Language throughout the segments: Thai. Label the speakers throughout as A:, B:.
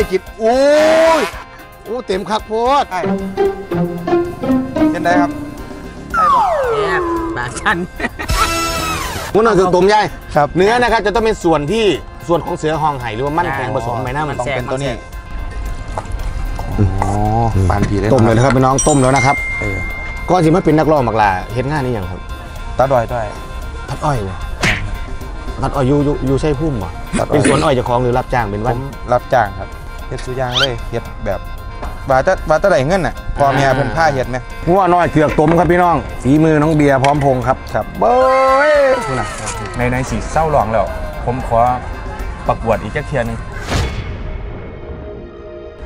A: ยกินโอ้ยโอ้เต็มคักโพด
B: ใช่เป็นไงครับใช่ปะ
C: เนี่ยปากชัน
A: มันนั่นคือต้มยาย
B: ครับ
A: เนื้อนะครับจะต้องเป็นส่วนที่ส่วนของเสือหองไห่หรือว่ามั่นแข็งผสมไปหน้ามัน
B: ต้องเป็นตัวนี้
A: อ๋อ
B: ปานผีเลย
A: ต้มเลยนะครับพี่น้องต้มแล้วนะครับ
B: เออ
A: ก็สิมาเป็นนักร้องมักลาเฮ็ดงานนี่ยังครับ
B: ตาดอยด้วย
A: ทัดอ้อยเลยทัดอ้อยอยู่อยู่อยู่ใช่พุ่มบ่
B: ตัดอ้อย
A: เป็นสวนอ้อยเจ้าของหรือรับจ้างเป็น
B: ผ
A: วัน
B: มรับจ้างครับเฮ็ดสุอยางเลยเฮ็ดแบบว่าจะว่าจะได้เงินน่ะพอเมียเพิ่นผ้าเฮ็ดไหม
A: งัวน้อยเกือกต้มครับพี่น้องฝีมือน้องเบียร์พร้อมพงษ์ครับ
B: ครับ
A: เบ้ยคุณน่ะ
B: ในในสีเศร้าหลองแล้ว ผมขอประกวดอีกแค่เทือหนึง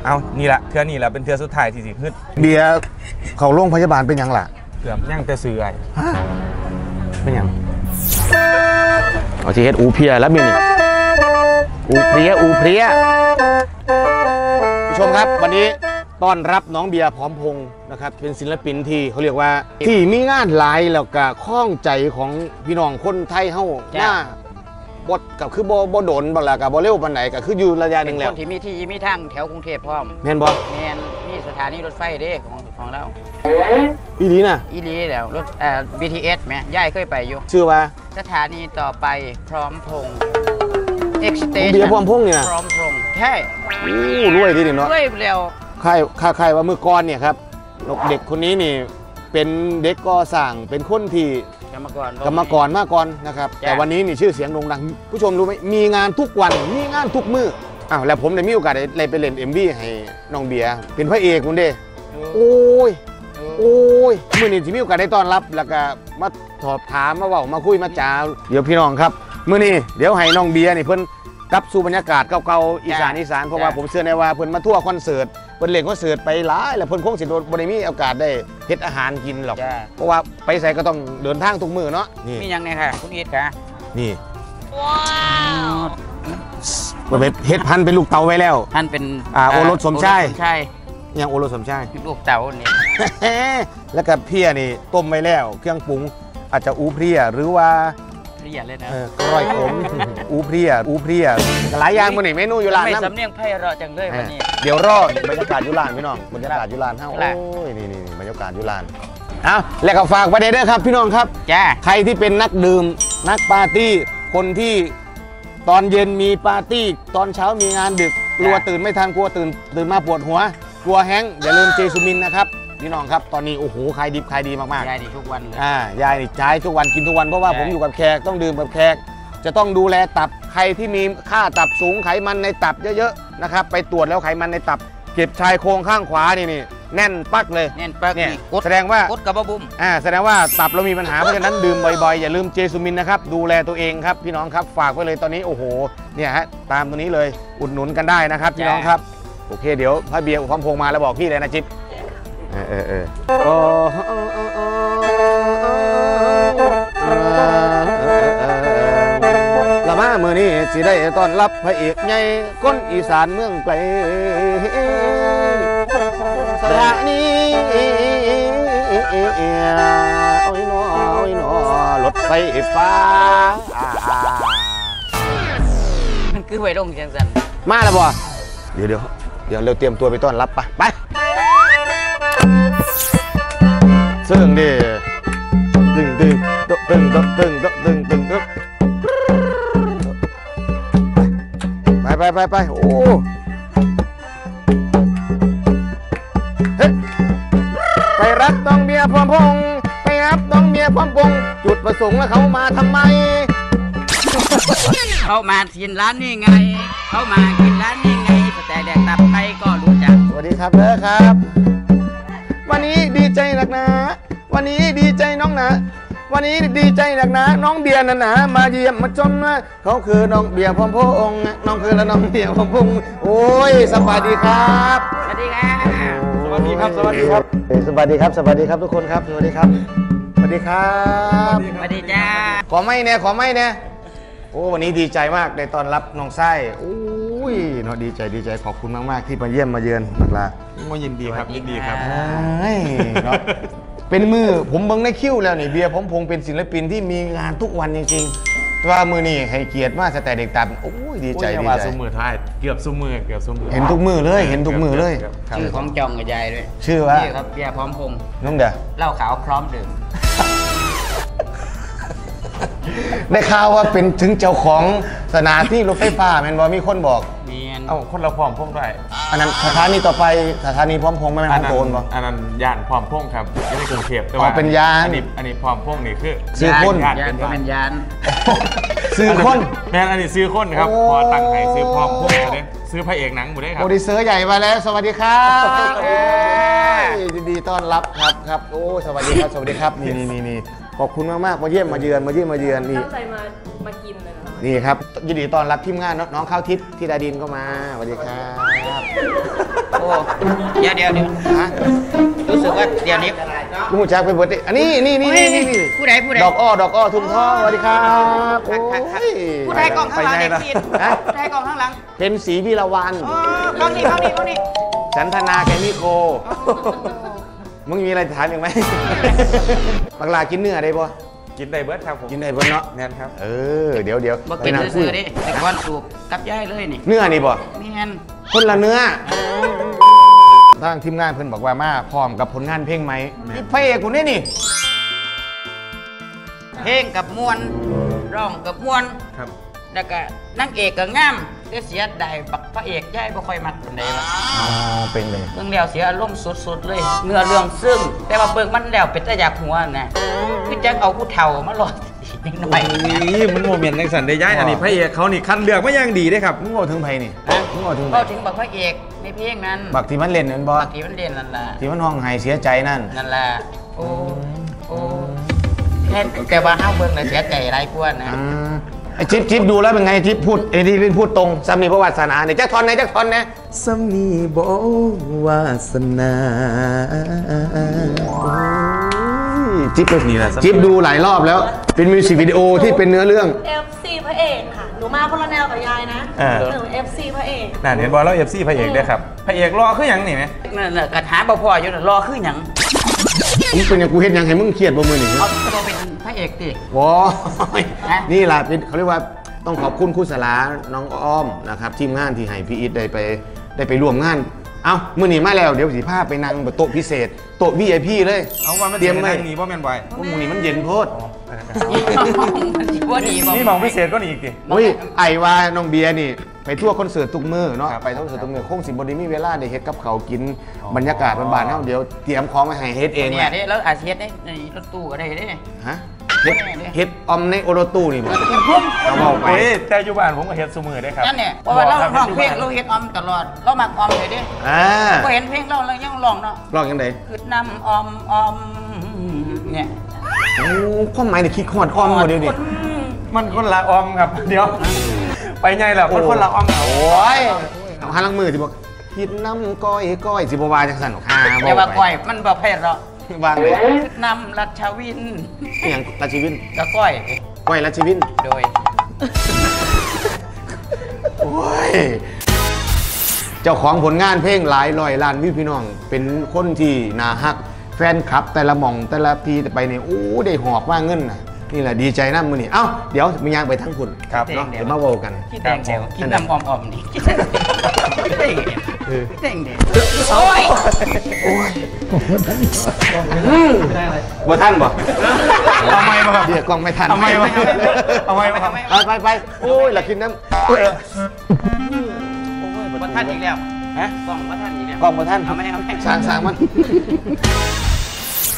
B: เอานี่ละเทือนี่ละเป็นเทือสุดท้ายที่สิฮึด
A: เบียร์เขาโรงพยาบาลเป็นหยังล่ะ
B: เกือบย่างแต่ซื้อไอ้
A: เป็นหยังเอาที่เฮ็ดอูเพียแล้วมีนี่ อูเพรียอูเพรียผู้ชมครับวันนี้ต้อนรับน้องเบียร์พร้อมพงษ์นะครับเป็นศิลปินที่เขาเรียกว่าที่มีงานหลายแล้วก็คล้องใจของพี่น้องคนไทยเฮาหน้าบดกับคือบ่บ่โดนบ่ละกับบ่เร็วปานไหนก็คืออยู่ระยะห
C: เป็
A: นึ
C: น
A: ง
C: ค
A: แล้ว
C: นที่มีที่มีทางแถวกรุงเทพพร้อม
A: แม่นบ่
C: แมนมีสถานีรถไฟเด้ของของเรา
A: อีหลีน่ะ
C: อีหลีแล้วรถเอ่อ BTS แหมย่ายเคยไปอยู่
A: ชื่อว่า
C: สถานีต่อไปพร้อมพงษ์ X
A: น้อง
C: Station
A: เบียร์พร้อมพงษ์นี่นะ
C: พร้อมพงษ์ใช่
A: อู้รวยดีนี่เนาะ
C: ด้วยเร็ว
A: ค่ายค่าค่ายว่ามือก่อนเนี่ยครับเด็กคนนี้นี่เป็นเด็กก่อสร้างเป็นคนที่
C: กรรมกร
A: กรรมกรมาก่อนนะครับ
C: จ้ะ
A: แต่วันนี้นี่ชื่อเสียงโด่งดัง ผู้ชมรู้ไหมมีงานทุกวันมีงานทุกมื้ออ้าวแล้วผมได้มีโอกาสได้ได้ไปเล่น MV ให้น้องเบียร์เป็นพระเอกคุณเด้โอ้ยโอ้ยมื่อนี้ที่มีโอกาสได้ต้อนรับ แล้วก็มาสอบถามมาเว่ามาคุยมาจาเดี๋ยวพี่น้องครับ มื่อนี้เดี๋ยวให้น้องเบียร์นี่เพิ่นกลับสู่บรรยากาศเก่าๆอีสานอีสานเพราะว่าผมเชื่อในว่าเพิ่นมาทั่วร์คอนเสิร์ตเพิ่นเล่นคอนเสิร์ตไปหลายแล้วเพิ่นคงสิบ่ได้มีโอกาสได้เฮ็ดอาหารกินหรอก
C: จ้า
A: เพราะว่าไปใส่ก็ต้องเดินทางทุกมื้อเนาะนี่
C: มียังไงค่ะคุณอีทค่ะ
A: นี่มันเป็นเฮ็ดพันธุ์เป็นลูกเตาไว้แล้ว
C: ท่านเป็น
A: อ่าโอรสสมชาย
C: โอรสสมชาย
A: ยังโอโรสมชาย
C: ลูกเต่านี่
A: แล้วก็เพียนี่ต้มไว้แล้ว เครื่องปรุงอาจจะอูเพรียหรือว่า
C: เรียเลยนะ
A: เออกร้อยขมอูเพียอูเพียหลายอย่างมันนี่เมนูอยู่ร้าน
C: ไม่สำเนียงไพเราะจังเลยวันนี้
A: เดี๋ยวรอบรรยากาศยุรานพี่น้องบรรยากาศยุรานเฮ้าโอ้ยนี่นี่บรรยากาศยุรานเอาแล้วก็ฝากประเด็นด้วยครับพี่น้องครับ
C: จ้า
A: ใครที่เป็นนักดื่มนักปาร์ตี้คนที่ตอนเย็นมีปาร์ตี้ ตอนเช้ามีงานดึกกลัวตื่นไม่ทันกลัวตื่นตื่นมาปวดหัว กลัวแห้งอย่าลืมเจซูมินนะครับ พี่น้องครับตอนนี้โอ้โหขายดิบขายดีมากๆ
C: ยายดีทุกวันเลย
A: อ่ายายนี่ใช้ทุกวันกินทุกวันเพราะว่า
C: ใช่
A: ผมอยู่กับแขกต้องดื่มกับแขก จะต้องดูแลตับใครที่มีค่าตับสูงไขมันในตับเยอะๆนะครับไปตรวจแล้วไขมันในตับ เก็บชายโครงข้างขวานี่นี่แน่นปักเลย
C: เน่นปัก
A: เนี่ย
C: นี่กด
A: แสดงว่า
C: กดกับบะบุ้ม
A: อ่าแสดงว่าตับเรามีปัญหาเพราะฉะนั้นดื่มบ่อยๆอย่าลืมเจซูมินนะครับดูแลตัวเองครับพี่น้องครับฝากไว้เลยตอนนี้โอ้โหเนี่ยฮะตามตัวนี้เลยอุดหนุนกันได้นะครับพี่น้องครับโอเคเดี๋ยวพระเบียร์พร้อมพงษ์มาแล้วบอกพี่เลยนะจิ๊บเอเออเออโอ้ละมามือนี้สิได้ต้อนรับพระเอกใหญ่คนอีสานเมืองไกลสถานีโอ้ยหนอโอ้ยหนอรถไฟฟ้า
C: มันคือไว้ลงเชียงสัน
A: มาแล้วบ่เดี๋ยวเดี๋ยวเดี๋ยวเราเตรียมตัวไปต้อนรับไปไป ซึ่งดิตึงตึงตึงตึงตึงตึงตึงตึงไปไปไปไปโอ้เฮ้ไปรับน้องเบียพร้อมพงไปรับน้องเบียพร้อมพงจุดประสงค์แล้วเขามาทำไม
C: เขามากินร้านนี่ไง เขามากินร้านนี่ไงแต่แดกตับใค
A: วันนี้ดีใจหนักหนาน้องเบียร์นะหนามาเยี่ยมมาชมนะเขาคือน้องเบียร์พร้อมพระองค์น้องคือและน้องเบียร์พร้อมพระองค์โอ้ยสวัสดีครับ
C: สวัสดีค่ะ
A: สวัสดีครับสวัสดีครับสวัสดีครับ สวัสดีครับทุกคนครับ สวัสดีครับ สวัสดีครับ
C: สวัสดีจ้า
A: ขอไม่เนี่ยขอไม่เนี่ยโอ้วันนี้ดีใจมากได้ต้อนรับน้องไส้โอ้ยเนาะดีใจดีใจขอบคุณมาก ๆ ที่มาเยี่ยมมาเยือนนักลา
B: ก็ยินดีครับยินดีครับ
A: เอ้ยเนาะ เป็นมือผมเบิ่งในคิวแล้วนี่เบียร์ผมพงเป็นศิลปินที่มีงานทุกวันจริงๆว่ามือนี่ให้เกียรติมากแต่เด็กตามโอ้ยดีใจ
B: โอ้ยอย่า
A: ดี
B: ว่า
A: ใจ
B: ซุมือท้ายเกือบซุมือเกือบซุมือ
A: เห็นทุกมือเลยเห็นทุกมือเลย
B: กืบกืบ
C: ชื่อของจองกับยายด้วย
A: ชื่อว่า
C: นี่ครับเบียร์พร้อมพงษ์
A: น้องเด้อ
C: เหล้าขาวพร้อมดื่ม
A: ได้ข่าวว่าเป็นถึงเจ้าของสถานีรถไฟฟ้าแม่นบ่มีคนบอก
C: เมียน
B: เอ้าคนเราพร้อมพงได้
A: อันนั้นสถานีต่อไปสถานีพร้อมพงษ์ไม่แม่นของโตนบ่
B: อันนั้นยานพร้อมพงครับไม่ได้กรุงเทพแต่
A: อ๋
B: ว่า
A: อเป็นยาน
B: อันนี้อันนี้พร้อมพงนี่คือ
A: ซื้อคน
C: ยานยานก็เป็นยาน
A: ซื้อคน
B: แม่นอันนี้ซื้อคนครับ
A: โอ้
B: พอตังค์ให้ซื้อพร้อมพงเลยเด้ซื้อพระเอกหนังหมดเลยครั
A: โป
B: บ
A: รดิวเซอร์ใหญ่มาแล้ว สวัสดีครับโอ้ยยินดีต้อนรับครับครับโอ้สวัสดีครับสวัสดีครับนี่นี่นี่นี่ขอบคุณมากมากๆมาเยี่ยมมาเยือนมาเยี่ยมมาเยือนนี่
D: ตั้งใจมามากินเลยนะคะ
A: นี่ครับยินดีต้อนรับทีมงานน้องน้องข้าวทิพย์ที่ดาดินก็มาสวัสดีครับ
C: โอ้เดี๋ยวเดี๋ยวเดี๋ยว
A: ฮะ
C: รู้สึกว่าเดี๋ยวนี้
A: ลุงแจ็คไปเบิร์ดอันนี้นี่นี่นี่นี่นี่
C: ผู้ใดผู้ใด
A: ดอกอ้อดอกอ้อทุ่งทองสวัสดีครับโอ้ย
C: ผู้ใดกล่องข้างหลังเด็กผิด
A: ฮะ
C: ผู้ใดกล่องข้างหลัง
A: เป็นสีวิลาวัน
C: อ๋อกล่องนี้กล่องนี้กล่องนี้
A: สันทนาแกมิโคมึงมีอะไรถามอีกไหมบักลากินเนื้อได้ปะ
B: กินได้เบิร์ดครับผม
A: กินได้ปะเนาะ
B: แม่นครับ
A: เออเดี๋ยวเดี๋ยว
C: บ่กิน
A: ไปงคุ
C: ซื้
A: ย
C: อๆดิแต่ก่อนสูบกับยายเลยนี่
A: เนื้อนี่ปะ
C: เมียน
A: คนละเนื้อทางทีมงานเพิ่นบอกว่ามาพร้อมกับผลงานเพลงไหมนี่พระเอกคนนี้นี่
C: เพลงกับมวนร้องกับมวน
B: ครับ
C: แล้วก็นางเอกก็งามแต่เสียดายบักพระเอกยายบ่ค่อยมักปานใดวะ
A: อ๋อเป็นเลย
C: เบิ่งแล้วเสียอารมณ์สุดๆเลยเนื้อเรื่องซึ่งแต่ว่าเบิ่งมันแล้วเป็นตาอยากหัวนะคือจังเอาผู้เฒ่ามาหลอดนิดหน่อยเนี่ย
B: นี่มันโมเมนต์ในสันได้ย้ายอันนี้พระเอกเขานี่คันเลือกมาอย่างดีได้ครับ
A: มึงบอกถึงไผนี่มึงบอกถึงไผ
C: ก็ถึงบักพระเอกในเพลงนั้น
A: บักที่มันเล่นนั่นบอ
C: บักที่มันเด่นนั่นล่ะ
A: ที่มันห้องไห้เสียใจนั่น
C: นั่นล่ะโอ้โอ้แค่แต่ว่าเฮาเบิ่งแล้วเสียใจหลายกว่านะ
A: อ่า ไอ้จิ๊บจิ๊บดูแล้วเป็นไงจิ๊บพูดไอ้ที่พูดตรงซ้ำนี่ประวัติศาสนาเนี่ยแจ็คทอนไหนแจ็คทอนนะ
B: สามีบวาสนา
A: จิ๊บ
B: นี่แหละ
A: จิ๊บดูหลายรอบแล้ว เป็นมิวสิกวิดีโอที่เป็นเนื้อเรื่อง
D: FC พระเอกค่ะหนูมาคนละแนวกับยายนะ
B: อ่า
D: หนู FC พระเอก
B: น่าเห็นบอลแล้วเอฟซีพระเอกด้วยครับพระเอกรอคืออย่างนี่ไหม
C: นั่นน่ะกระถาบ่พออยู่น่ะรอคือหยัง
A: มึงเป็นอย่างกูเห็นยังให้มึงเครียดบ่มือหนิ
C: เอาตัวเป็นพระเอกติ
A: ว้า
C: ฮะ
A: นี่แหละเป็นเขาเรียกว่าต้องขอบคุณครูสลาน้องอ้อมนะครับทีมงานที่ให้พี่อิทได้ไปได้ไปร่วมงาน เอ้ามือหนีมาแล้วเดี๋ยวสิพาไปนั่งบนโต๊ะพิเศษโต๊ะ VIP เลย
B: เอาว่ามัน
A: เตรียม
B: ไว้
A: ไว้
B: หนีบ่แม่นบ่อย
A: ว่ามือนี้มันเย็นโพด
C: มันสิบ่ดีบ่
B: นี่มองพิเศษก็นี่อีกดิ
A: โอ้ยไอ้ว่าน้องเบียร์นี่ไปทั่วคอนเสิร์ตทุกมือเนาะ
B: ครับ
A: ไปทั่วคอนเสิร์ตทุกมือคงสิบดีมีเวลาได้เฮ็ดกับเขาวกินบรรยากาศบานๆเนาะเดี๋ยวเตรียมของมาให้เฮ็ดเอง
C: เนี่
A: แห
C: ย
A: ละ
C: เด้แล้วอาจสิเฮ็ดได้ในรถตู้ก็ได้เด้
A: ฮะ เฮ็ดเฮ็ดออมในโอโรตู้นี่บ่เอาเอาไป
B: โอ้ยแต่อยู่บ้านผมก็เฮ็ดซุมือได้ครับ
C: นั่นเนี่ยเพราะว่าเรา
B: ครับ
C: ร้องเพลงเราเฮ็ดออมตลอด เรามักออมเลยเด้
A: อ่า
C: ก็เห็นเพลงเราเรายังร้องเนาะ
A: ลองยังไง
C: คือน้ำออมออมเนี่ย
A: โอ้ความหมายนี่คิดขอดอ้อมบ่เดี๋ยวนี้
C: คน
B: มันคนละออมครับเดี๋ยว ไปไงล่ะมันคนละออมเอา
A: โอ้ยเอาหันหลังมือสิบอกคิดน้ำก้อยก้อยสิบวาจังสันหรอกฮา
C: อย่าว่าก้อยมันบ่เพศหรอก
A: วางเลย
C: คือน้ำรัชวิน
A: อหย่างราชวิน
C: ก็ก้อย
A: ก้อยราชวิน
C: โดย
A: โอ้ย เจ้าของผลงานเพลงหลายร้อยล้านวิวพี่น้อง เป็นคนที่น่าฮัก แฟนคลับแต่ละหม่องแต่ละทีไปเนี่ยโอ้ได้หอบว่าเงินน่ะ นี่แหละดีใจนะมือนี่เอ้าเดี๋ยวมียางไปทั้งคุณ
B: ครับ
A: เนาะเดี๋ยวมาเว้ากัน
C: คิดแดงเดียวคิดน้ำออมออมนี่คิดแดงเดียวคิดแดงเดียวคิดแดงเดียวโอ้ย
A: บ่ท่านบ่
B: เอาไม้มาครับ
A: เดี๋ยวกล้องไม่ทัน
B: เอาไม้มาเอาไม้มาครับ
A: ไปไปไปโอ้ยหลักกินน้ำเอ้ย
C: บ่ท่านอีกแล้วฮะกล้องบ่ท่านอีกแล้ว
A: กล้องบ่ท่าน
C: เอาไหมเอาไหม
A: สร้างสร้างมัน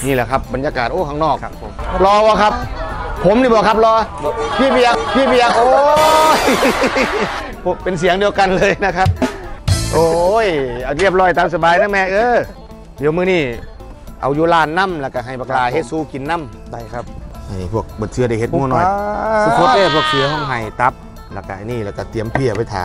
A: นี่แหละครับบรรยากาศโอ้ข้างนอก
B: ครับผม
A: รอวะครับ ผมนี่บอกครับรอ พี่เบียร์พี่เบียร์โอ้ยผมเป็นเสียงเดียวกันเลยนะครับ โอ้ยเอาเรียบร้อยตามสบายนะแม่เออเดี๋ยวมื้อนี้เอาอยู่ร้านน้ำแล้วก็ให้บักลาเฮ็ดสู้กินน้ำ
B: ได้ครับ
A: นี่พวกเบิดเสือได้เฮ็ดหมูหน่อยสฟดเด้พวกเสือห้องไห้ตับแล้วก็ไอ้นี่แล้วก็เตรียมเพียไว้ทา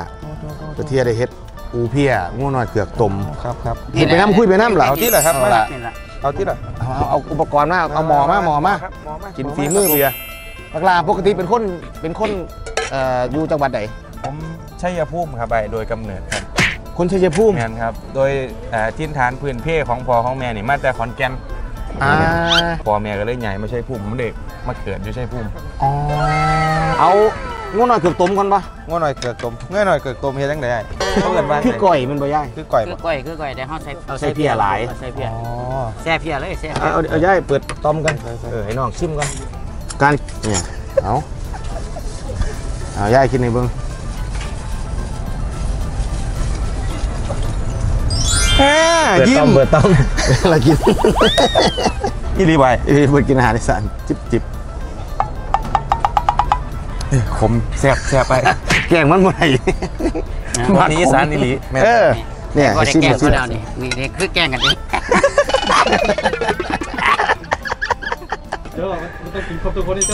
A: เพื่อเทียได้เฮ็ดอูเพียงูน้อยเกือกต้ม
B: ครับครับ
A: เห็นไปน้ำคุยไปน้ำเหรอ
B: เอาที่ไหนครับ
A: เอาละ
C: นี่ล่ะ
B: เอาที่ไหน
A: เอาเอาเอาอุปกรณ์มาเอาหมอมาหมอมา
B: ครับหมอมา
A: กินฝีมือเบียร์ บักลาปกติเป็นคนเป็นคนเอ่ออยู่จังหวัดไหน
B: ผมชัยภูมิครับไปโดยกำเนิดครับ
A: คนชัยภูมิ
B: แมนครับ โดยเอ่อทินฐานพื้นเพของพ่อของแม่นี่มาแต่ขอนแก่น
A: อ่า
B: พ่อแม่ก็เลยใหญ่ไม่ใช่ภูมิผมเด็กมาเกิดอยู่ใช่ภูมิ
A: อ๋อเอางูน้อยเกือบต้มก่อนปะ
B: ง้อหน่อยเกิดตมง้อหน่อยเกิดตมเฮ็ดจังได๋เขาเอิ้นว่า
A: คือก่อยมันบ่ย่าย
B: คือก่อย
C: คื
B: บ่
C: อก้อยคือก้อยแต่เฮาใส่เอา
A: ใส่เพียหลาย
C: ใส่เพีย
B: อ๋อ
C: แซ่เพียเลยแซ่
A: เอาเอาเอาย่ายเปิดต้มกันเออให้น้องชิมกัน การเนี่ยเอาเอาย่ายกินในเบิ้ง
B: แฮ่
A: เปิด
B: ยิ้
A: ต้
B: ม
A: มเปิดต้มเรากิน
B: อีหลีบาย
A: เอ้ยเปิดกินอาหารอีสานจิบจิบ
B: ขมแซ่บแซ่บไป
A: แกงมันบ่ได้
B: วันนี้อีสานอีหลีแม่น
A: เออเนี่ย
C: ก็
A: ให้
C: ได้
A: ชิม
C: แกง
A: ให้ชิ
C: ก็
A: ม
C: แล้วนี่นี่นี่คือแกงกันดิ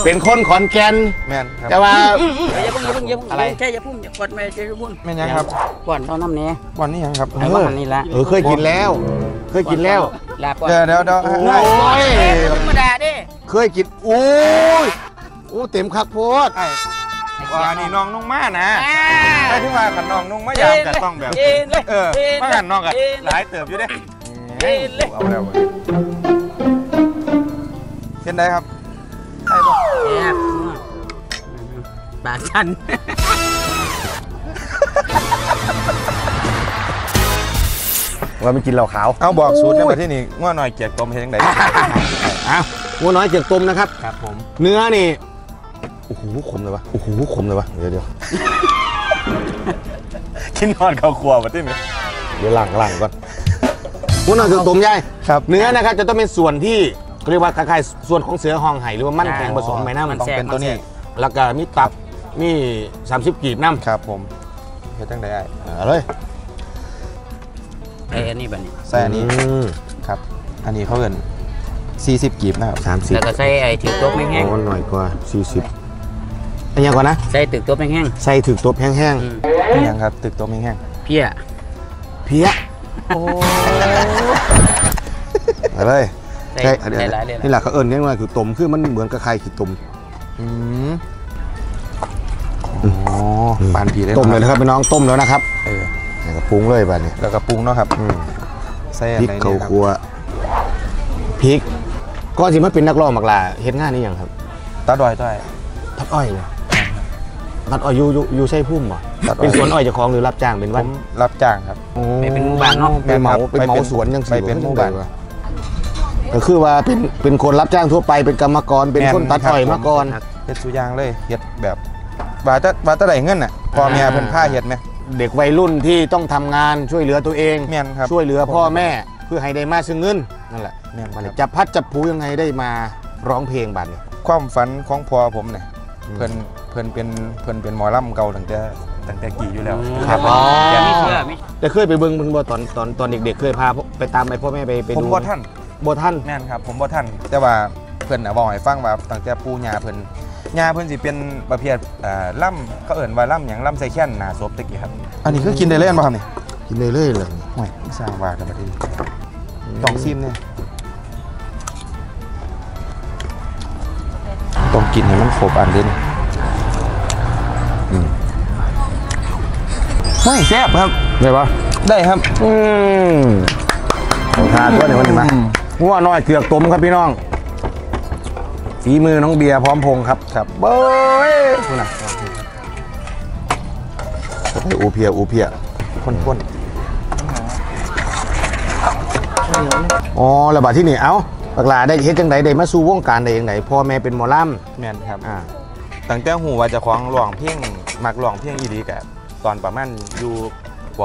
A: เป็นคนขอนแก่น
B: แม่นครับ
A: แต่ว่า
C: อย่าพุ่งอย่าพุ่งอย่าพุ่ง
A: อะไร
C: แค่อย่าพุ่งอย่ากดไม่ใช่อย่าพุ่ง
B: แม่นยังครับ
C: ก่อนเท่าน้ำเนี้ย
B: วันนี้ยังครับ
C: ไอ้ว่าอันนี้ละ
A: เออเคยกินแล้ว เคยกินแล้ว
C: ลาก่อน
B: เดี๋ยวเดี๋ยวเดี๋ยว
A: โอ้ย
C: ธรรมดาเด้
A: เคยกินโอ้ยโอ้เต็มคักโพด
B: ไอ้ว่านี่น้องนุ่งมานะ
C: อ่า
B: ไม่ถึงว่าขันน้องนุ่งมายามกันต้องแบบ
C: เอ็นเลย
B: เออ
C: เอ็น
B: มากันน้องกัน
C: เอ็น
B: หลายเติบอยู่เด้
C: เอ็นเลย
B: เอาแล้วเช่นได้ครับใช่ปะ
C: แซ่บปากชัน
A: ว่าไม่กินเหล้าขาว
B: เอาบอกสูตรในประเทศนี้ว่าหน่อยเกียกต้มเฮ็ดจังได
A: อ้าวงัวน้อยเจียกต้มนะครับ
B: ครับผม
A: เนื้อนี่ โอ้โหขมเลยวะ โอ้โหขมเลยวะ เดี๋ยวเดี๋ยว
B: กินนอนข้าวครัวประเทศนี้
A: เดี๋ยวล้างล้างก่อนงัวน้อยเจียกต้มย่าย
B: ครับ
A: เนื้อนะครับจะต้องเป็นส่วนที่ เขาเรียกว่าคล้ายๆส่วนของเสือหองไห่หรือว่ามันแข็งผสมไปน้ำ
B: ต้องเป็นตัวนี้
A: แล้วก็มีตับมี 30 กีบน้ำ
B: ครับผมเฮ็ดจังได๋
A: เอาเลย
C: ไอ้อันนี้แบบนี้
B: ใส่อันนี้
A: ม
B: ครับ อันนี้เขาเอิ้น40 กีบนะครับ
A: สามสิบ
C: แล้วก็ใส่ไอ้ถือโต๊ะแห้ง
A: โอ้หน่อยกว่าสี่สิบอันยังก่อนนะ
C: ๆใส่ถือโต๊ะแห้ง
A: ใส่ถึกตัวแห้ง
C: ๆอืม
B: เป็นหยังครับตึกต้มแห้ง
C: เพี้ย
A: ๆเพี้ยเอาเลย
C: ใส่
A: ใช่
C: ใส่หลายเลย
A: นี่แหละเขาเอิญเรียกว่าคือต้มคือมันเหมือนกับไข่ขี้ต้ม
B: ๆอืมอ๋อปานผีเลย
A: ต้มเลย
B: นะ
A: นะครับพี่น้องต้มแล้วนะครับ
B: เออ
A: แล้วก็ปรุงเลยแบบนี้
B: แล้วก็ปรุงเนาะครับ
A: อืม
B: ใส่
A: พ
B: อะ
A: ริก
B: ไร
A: เขา
B: เนี่ยค
A: ครับรัวพริกก็สิมาเป็นนักร้องมักลาเฮ็ดงานนี่ยังครับ
B: ตาดอยต้อย
A: ตัดอ้อยเลยตัดอ้อยอยู่อยู่อยู่ใช่พุ่มบ่
B: ตัดอ้อย
A: เป็นสวนอ้อยเจ้าของหรือรับจ้างเป็น
B: ผ
A: วัน
B: มรับจ้างครับ
C: ไปเป็นหมู่บ้านเนาะ
A: ไปเหมา
B: ไป
A: ไป
B: เป็น
A: เหมาสวนยังสิ
B: ไปเป็นหมู่บ้าน
A: ก็คือว่าเป็นเป็นคนรับจ้างทั่วไปเป็นกรรมกรเป็นคนตัดอ้อยมาก่อน
B: เฮ็ดสุอยางเลยเฮ็ดแบบว่าจะว่าจะได้เงินน่ะพอเมียเพิ่นพาเฮ็ดไหม
A: เด็กวัยรุ่นที่ต้องทำงานช่วยเหลือตัวเอง
B: แม่นครับ
A: ช่วยเหลือพ่อแม่เพื่อให้ได้มาซึ่งเงินนั่นแหละ
B: แม่น
A: บัด
B: ค
A: นี้
B: รับ
A: จับพัดจับผูยังไงได้มาร้องเพลงบัดนี้
B: ความฝันของพ่อผมเนี่ย
A: อืม
B: เพิ่นเพิ่นเป็นเพิ่นเป็นหมอลำเก่าตั้งแต่ตั้งแต่กี่อยู่แล้ว
A: ครับ
C: อ๋อ
A: อ๋อ
C: มีเชื่อมี
A: แต่เคยไปเบิ่งเบิ่งบ่ตอนตอนตอนเด็กๆเคยพาพ่อไปตามไปพ่อแม่ไปไป
B: ผม
A: ดู
B: บ่ทัน
A: บ่ท่าน
B: แม่นครับผมบ่ทันแต่ว่าเพิ่นน่ะบอกให้ฟังว่าตั้งแต่ปู่ย่าเพิ่นย่าเพิ่นสิเป็นประเภทเอ่อล่ำเขาเอิ้นว่าล่ำหยังล่ำใส่แค้นหน้าศพตะกี้ครับ อันนี้คือกินได้เล่นบ่ครับนี่
A: กินเรื่อยๆเลย
B: โอ้ยสร้างว่ากันบ่ได้ต้องซิมเนี่ยต้องกินให้มันครบอันเด่นอืมไม่แซ่บครับ
A: ได้ปะ
B: ได้ครับ
A: อืมเอาทานด้วยเดี๋ยววันนี้มา
B: อืม
A: งัวน้อยเกือกต้มครับพี่น้องฝีมือน้องเบียร์พร้อมพงษ์ครับ
B: ครับ
A: เบ้ยคุณน่ะอูเพียอูเพีย
B: พ่นพ่น
A: อ๋อระบาดที่นี่เอ้าปากหลาได้เฮ็ดจังไดได้มาสู่วงการได้ยังไงพ่อแม่เป็นหมอล
B: แม่นครับำ
A: อ่า
B: ตั้งแต่หูว่าเจะคล้าของร้องเพลงมักร้องเพลงอีดีกะตอนประมาณอยู่ป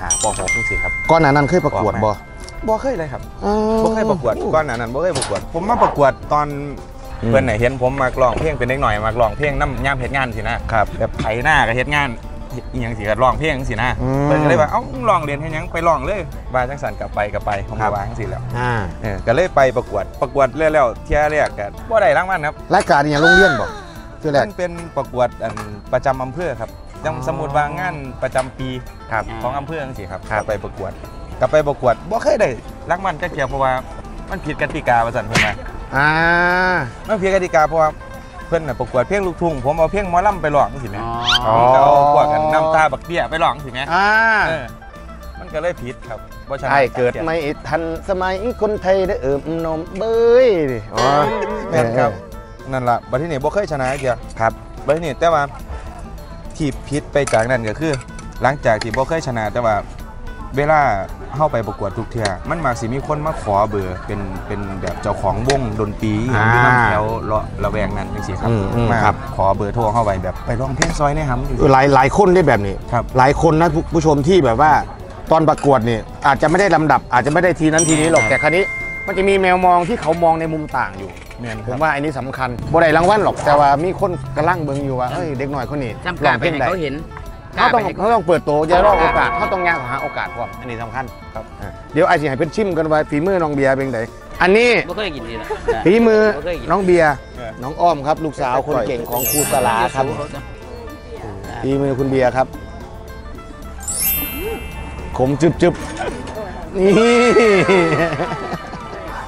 B: หาปหกจังซี่ครับ
A: ก่อนหน้านั้นเคยประกวดบ่
B: บ่เคยเลยครับ
A: อ๋อ
B: บ่เคยประกวดก่อนหน้านั้นบ่เคยประกวด ผมมาประกวดตอน
A: อืม
B: เพิ่นน่ะเห็นผมมักร้องเพลงเป็นเด็กหน่อยมักร้องเพลงนำยามเฮ็ดงานสินะครับแบบไถหน้าก็เฮ็ดงานเฮ็ดอีหยังสิก็ร้องเพลงสินะ
A: อืม
B: เพิ่นก็เลยว่าเอ้ามึงร้องเรียนเฮ็ดหยังไปร้องเลยว่าจังซั่นกลับไปกลับไปผม
A: ครั
B: ก็
A: บ
B: ว่าจังซี่แหล้ว
A: อ่า
B: เออก็เลยไปประกวดประกวดเรื่อยแล้วเที่ยแรกก็บ่ได้รางวัลครับ
A: รายการนี่ยังโรงเรียนบ่คือแรก
B: มันเป็นประกวดอันประจำอำเภอครับจัง
A: อ๋อ
B: สมมุติว่างานประจำปี
A: ครับ
B: ของอำเภอจังซี่ครับ
A: ครับ
B: ก็ไปประกวด ก็ไปประกวดบ่เคยได้รางวัลจักเที่ยเพราะว่ามันผิดกติกาว่าซั่นเพิ่นว่า
A: อ่า
B: มันผิดกติกาเพราะว่าเพิ่นน่ะประกวดเพลงลูกทุ่งผมเอาเพลงหมอลำไปร้องจังซี่แหม
C: อ๋อ
B: ผมก็เอาพวกกันน้ำตาบักเบี้ยไปร้องจังซี่แหม
A: อ่า
B: เออมันก็เลยผิดครับบ่ชนะ
A: ไอ้เกิดไม่ทันสมัยคนไทยได้เอิบนมเบยดิอ๋อ
B: แม่นครับนั่นล่ะบัดทีนี้บ่เคยชนะจักเที่ย
A: ครับ
B: บบัดนี้แต่ว่าที่ผิดไปจากนั้นก็คือ หลังจากที่บ่เคยชนะแต่ว่า เวลาเข้าไปประกวดทุกเทื่อมันมักสิมีคนมาขอเบอร์เป็นเป็นแบบเจ้าของวงดนตรีอหย่างที่
A: อ่า
B: นำแถวละละแวงนั้นจังซี่ครับ
A: อืมอืม
B: มา
A: ครับ
B: ขอเบอร์โทรเข้าไปแบบไปร้องเพลงซอยในหำอยู่
A: หลายหลายคนได้แบบนี้
B: ครับ
A: หลายคนนะผู้ผู้ชมที่แบบว่าตอนประกวดนี่อาจจะไม่ได้ลำดับ อาจจะไม่ได้ทีนั้นทีนี้หรอกแต่ครั้นี้ มันจะมีแมวมองที่เขามองในมุมต่างอยู่
B: แม่น
A: ผ
B: ครั
A: ม
B: บ
A: ว่าอันนี้สำคัญบ่ได้รางวัลหรอกแต่ว่ามีคนกำลังเบิ่งอยู่ว่าเฮ้ยเด็กหน่อยคนนี้
C: จำกล้าไปให้
A: ใด
C: เขาเห็น
A: เขาต้อง
C: กล้ไปให้
A: เขาต้องเปิดโตอย่ารอโอกาสเขาต้องยากหาโอกาสก่อนอันนี้สำคัญ
B: ครับ
A: อะเดี๋ยวไอ้สิให้เพิ่นชิมกันว่าฝีมือน้องเบียร์เป็นไงอันนี้
C: บ่เคยกินดีนะ
A: ฝีมือ
C: บ่เคยกิน
A: น้องเบียร์
B: เออ
A: น้องอ้อมครับ ลูกสาวคนเก่งของครูสลาครับฝีมือคุณเบียร์ครับขมจึบจึบนี่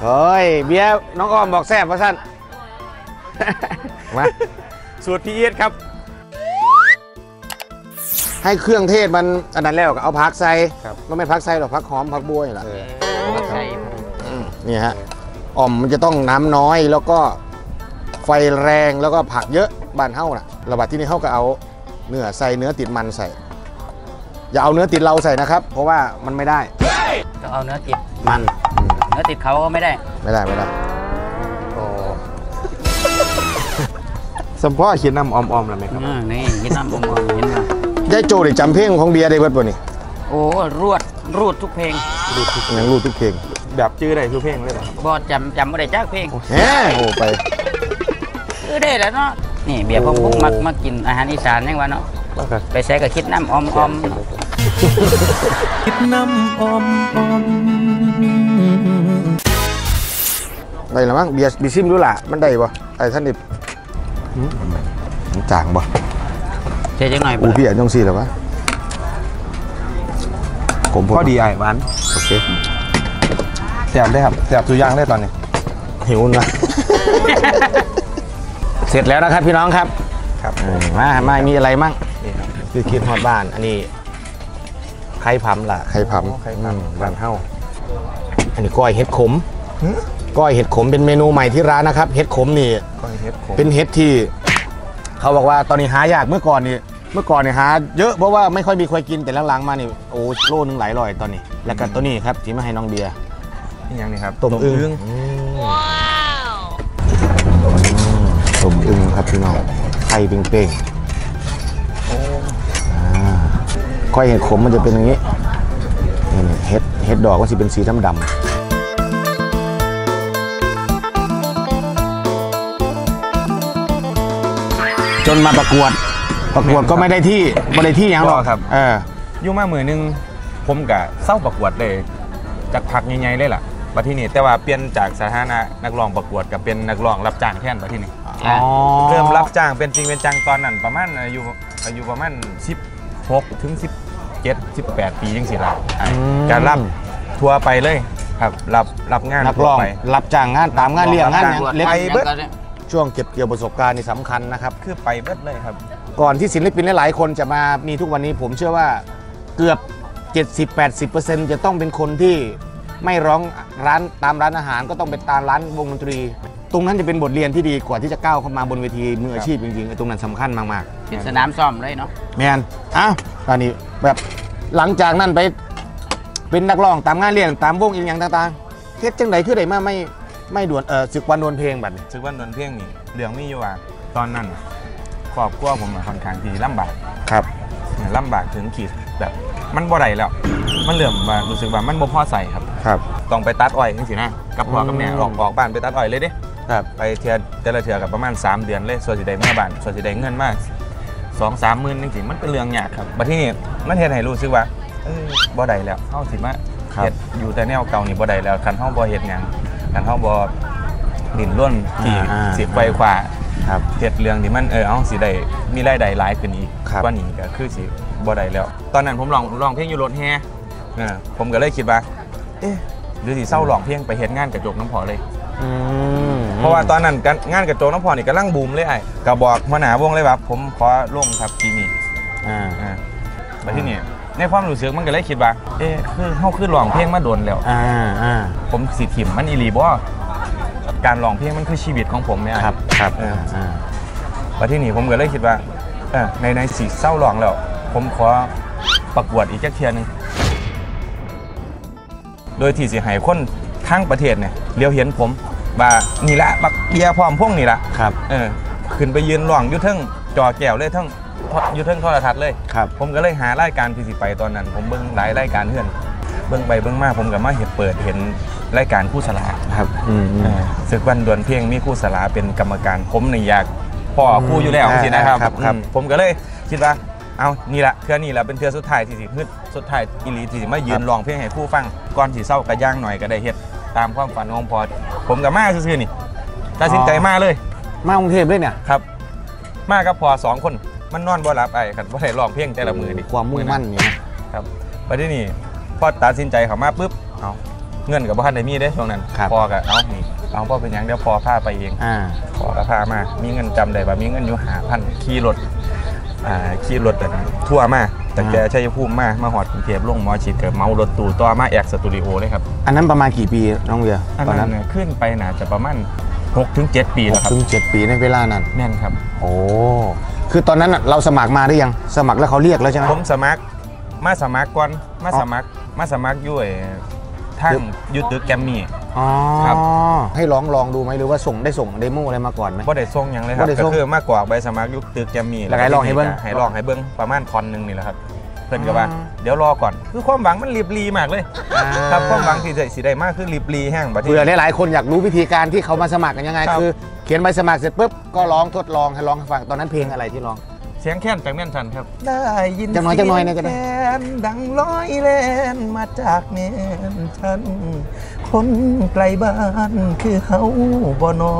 A: เฮ้ยเบียร์น้องอ้อมบอกแซ่บว่าสั้นมาสูตรพี่เอียดครับ ให้เครื่องเทศมันอันนั้นแล้วก็เอาผักใส่
B: ครับ
A: มันไม่ผักใส่หรอกผักหอมผักบัวอย่างละ
B: เออ
C: บ่ใช่
A: นี่ฮะอ่อมมันจะต้องน้ำน้อยแล้วก็ไฟแรงแล้วก็ผักเยอะบ้านเฮ้าน่ะระบาดที่นี่เฮ้าก็เอาเนื้อใส่เนื้อติดมันใส่ อย่าเอาเนื้อติดเราใส่นะครับ เพราะว่ามันไม่ได้
C: ต้องเอาเนื้อติด
A: มันอืม
C: เนื้อติดเขาก็ไม่ได้
A: ไม่ได้ไม่ได้
B: โอ้สมพ่อเขียนนำออมๆแล้วไหมครับ
C: อืมนี่ยินน้ำอมๆเห็นไหม
A: ยายโจได้จำเพลงของเบียร์ได้เบิดป่ะนี่
C: โอ้รวดรูดทุกเพลง
A: ยังรู้ทุกเพลง
B: แบบจื้อได้ทุกเพลงเลยเหรอครับ
C: บ่จำจำไม่ได้จักเพลง
A: แหมโอ้ไป
C: คือได้แล้วเนาะนี่เบียร์พวกพวกมักมากินอาหารอีสานยังวะเนาะ
B: ว่ากัน
C: ไปใช้กับคิดน้ำออมออม
B: คิดน้ำออมออม
A: ได้แล้วมั้งเบียร์บีซิมรู้ล่ะมันได้ป่ะไอ้ท่านดิบหืมมันจางป่ะ
C: เช่จังหน่อย
A: อูพี่อะจังสี่หรอวะผม
B: พอดีไอ้หวาน
A: โอเค
B: แสบได้ครับแสบสุดย่างได้ตอนนี้
A: หิวนะเสร็จแล้วนะครับพี่น้องครับ
B: ครับ
A: เออมามามีอะไรมั่ง
B: นี่ครับ
A: คือคิดฮอดบ้าน อันนี้ไข่ผำล่ะไข่ผำ
B: โอ้ไข่ผำ
A: อืมบ้านเฮาอันนี้ก้อยเห็ดขมก้อยเห็ดขมเป็นเมนูใหม่ที่ร้านนะครับ เห็ดขมนี่
B: ก้อยเฮ็ดผม
A: เป็นเห็ดที่ เขาบอกว่าตอนนี้หายากเมื่อก่อนนี่ เมื่อก่อนเนี่ยหาเยอะเพราะว่าไม่ค่อยมีใครกินแต่หลังๆมานี่โอ้โลนึงหลายร้อยตอนนี้ แล้วก็ตัวนี้ครับที่มาให้น้องเบียร์
B: นี่ยังนี่ครับ
A: ต้มอึ่งต้มอึ่งครับพี่น้องไข่เป่งๆอ่าก้อยเห็ดขมมันจะเป็นอย่างนี้นี่ๆเห็ดเห็ดดอกก็สิเป็นสีดำๆจนมาประกวด ประกวดก็ไม่ได้ที่ไม่ได้ที่หยังหรอก
B: ครับ
A: เออ
B: อยู่มามือหนึงผมกะเศร้าประกวดเลยจากพักใหญ่ๆเลยล่ะบัดที่นี่แต่ว่าเปลี่ยนจากสถานะนักร้องประกวดกับเป็นนักร้องรับจ้างแทนบัดที่นี่
C: อ๋อ
B: เริ่มรับจ้างเป็นจริงเป็นจังตอนนั้นประมาณอายุอายุประมาณ16ถึง17 18 ปีจังสิล่ะอะ
A: อืม
B: การรับทัวร์ไปเลยครับรับรับงาน
A: นัก
B: ทั่ว
A: ร้อง
B: ไป
A: รับจ้างงานตามงานเลี้ยงงานหยังเล็ก
B: ไปเบิด
A: ช่วงเก็บเกี่ยวประสบการณ์นี่สำคัญนะครับ
B: คือไปเบิดเลยครับ
A: ก่อนที่ศิลปินหลายๆคนจะมามีทุกวันนี้ผมเชื่อว่าเกือบ 70-80%จะต้องเป็นคนที่ไม่ร้องร้านตามร้านอาหารก็ต้องเป็นตามร้านวงดนตรี ตรงนั้นจะเป็นบทเรียนที่ดีกว่าที่จะก้าวเข้ามาบนเวทีมืออาชีพจริงๆไอ้ตรงนั้นสำคัญมาก
C: เป็นสนามซ้อมเลยเนาะ
A: ๆแมนอ้าวตอนนี้แบบหลังจากนั้นไปเป็นนักร้องตามงานเลี้ยงตามวงอีกอย่างต่างๆเฮ็ดจังไดคือได้มาไม่ไม่ด่วนเออศึกวันดวลเพลงแบบนี้
B: ซึ่งว่าดนเพียงนี่เรื่องมีอยู่ว่าตอนนั้น ครอบครัวผมอะค่อนข้างที่ลำบาก
A: ครับ
B: ลำบากถึงขีดแบบมันบ่ได้แล้ว มันเริ่มว่ารู้สึกว่ามันบ่พอใส่ครับ
A: ครับ
B: ต้องไปตัดอ้อยจังซี่นะกับพ่อกับแม่
A: อืม
B: ออกออกบ้านไปตัดอ้อยเลยเด้
A: ครับ
B: ไปเทื่อแต่ละเทื่อกับประมาณ 3 เดือนเลยส่วนสิได้เมื่อบ้านส่วนสิได้เงินมาสองสามหมื่นจังซี่มันเป็นเรื่องยากครับบัดทีนี้มันเฮ็ดให้รู้สึกว่าเออบ่ได้แล้วเฮาสิมา
A: ครับ
B: เฮ็ดอยู่แต่แนวเก่านี่บ่ได้แล้วคันเฮาบ่เฮ็ดหยังคันเฮาบ่ดิ้นรนที่
A: อ่า
B: สิไปขวา
A: ครับ
B: เฮ็ดเรื่องที่มันเออเอาสิได้มีรายได้หลายขึ้นอีก
A: ครับ
B: กว่านี้ก็คือสิบ่ได้แล้ว ตอนนั้นผมร้องร้องเพลงอยู่รถแฮเออผมก็เลยคิดว่าเอ๊ะหรือสิเศร้าร้องเพลงไปเฮ็ดงานกระจกน้ำพอเลย
A: อืม
B: เพราะว่าตอนนั้นการงานกระจกน้ำพอนี่กำลังบูมเลยไอ้ก็บอกหัวหน้าวงเลยว่าผมขอลงครับปีนี้
A: อ่า
B: อ่ามาที่นี่ในความรู้สึกมันก็เลยคิดว่า เอ๊ะคือเฮาคือร้องเพลงมาโดนแล้ว
A: อ่าอ่า
B: ผมสิถิ่มมันอีหลีบ่ การร้องเพลงมันคือชีวิตของผมเนี่ย
A: ครับครับ
B: เออ
A: อ่า
B: มาที่นี่ผมก็เลยคิดว่าเออในในสีเศร้าหลองแล้ว ผมขอประกวดอีกแค่เทียหนึงโดยที่สิให้คนทั้งประเทศเนี่ยเลี้ยวเห็นผมว่านี่ละบักเบียร์พร้อมพวกนี่ละ
A: ครับ
B: เออขึ้นไปยืนร้องอยุททั้งจอแก้วเลยทั้งอยุททั้งโทรทัศน์เลย
A: ครับ
B: ผมก็เลยหารายการที่สิไปตอนนั้น ผมเบิ่งหลายรายการเพื่อนเบิ่งไปเบิ่งมาผมก็มาเห็นเปิดเห็นรายการคู่สลา
A: ครับอืมอืม
B: เออศึกวันดวลเพียงมีคู่สลาเป็นกรรมการผมนี่อยากพ่อคู่อยู่แล้ว
A: อืม
B: สินะครับ
A: ครับครับ
B: อืมผมก็เลยคิดว่าเอานี่ละเทื่อนี่ละเป็นเทื่อสุดท้ายที่สิฮึดสุดท้ายอีหลีที่สิมายืนร้องเพลงให้ผู้ฟังก่อนสิเศร้ากระย่างหน่อยก็ได้เฮ็ดตามความฝันของพอผมกับมาซื่อๆนี่ตัดสินใจมาเลย
A: มากรุงเทพด้วยเนี่ย
B: ครับ มากับพอสองคนมันนอนบ่หลับไอ้ครับบ่ได้ร้องเพลงแต่ละมือนี่
A: ความมุ่งมั่นอยู่นะ
B: ครับไปที่นี่พอตัดสินใจเขามาปุ๊บเอา เงินกับบ้านได้มีได้ช่วงนั้น
A: ครับ
B: พอกับเอานี่เอาพ่อเป็นหยังเดี๋ยวพอพาไปเอง
A: อ่า
B: พอกับพามา มีเงินจำได้ว่ามีเงินอยู่หาพันขี่รถอ่าขี่รถแบบทั่วมาแต่แกชัยภูมิมามาหอดกรุงเทพลงหมอฉีดเกิดเมารถตู้ต่อมาแอกสตูดิโอเลยครับ
A: อันนั้นประมาณกี่ปีน้องเบียร์
B: อัน
A: ตอน
B: นั้
A: นั้นน
B: เนี่ยขึ้นไปน่าจะประมาณ6ถึง7ปีแล้วครับ
A: ถึงเจ็ดปีในเวลานั้น
B: แม่นครับ
A: โอ้ คือตอนนั้นน่ะเราสมัครมาหรือยัง สมัครแล้วเขาเรียกแล้วใช่ไหม
B: ผมสมัครมาสมัครก่อนมาสมัครมาสมัครอยู่ไอ้ ทางอยูตึกแกรมมี่
A: อ๋อ
B: ครับ
A: ให้ลองลองดูไหมหรือว่าส่งได้ส่งเดโมอะไรมาก่อนไหม
B: บ่ได้ส่งหยังเลยครับ
A: บ่ได้ส่
B: ก็
A: ง
B: คือมากกว่าใบสมัครอยุคตึกแกรมมี่
A: แล้วก็ให้ลองให้เบิ่ง
B: ให้ลองให้เบิ้งประมาณคอนหนึงนี่แหละครับเพิ่นก็ว่า
A: อืม
B: เดี๋ยวรอก่อนคือความหวังมันรีบรีมากเลย
A: อ่า
B: ครับความหวังที่จะสิได้มากคือรีบรีแห้งบัดนี้
A: เผื่อหลายๆคนอยากรู้วิธีการที่เขามาสมัครกันยังไง
B: ครับ
A: คือ เขียนใบสมัครเสร็จปุ๊บก็ร้องทดลองให้ร้องให้ฟังตอนนั้นเพลงอะไรที่ร้อง
B: เสียงแค้นจากแม่นทันครับ ได้ยิน
A: จังหน่อยจังหน่อยนะก็ได้
B: เสีงแค้นดังร้อยแลนมาจากแม่นฉัน คนไกลบ้านคือเฮาบ่นอ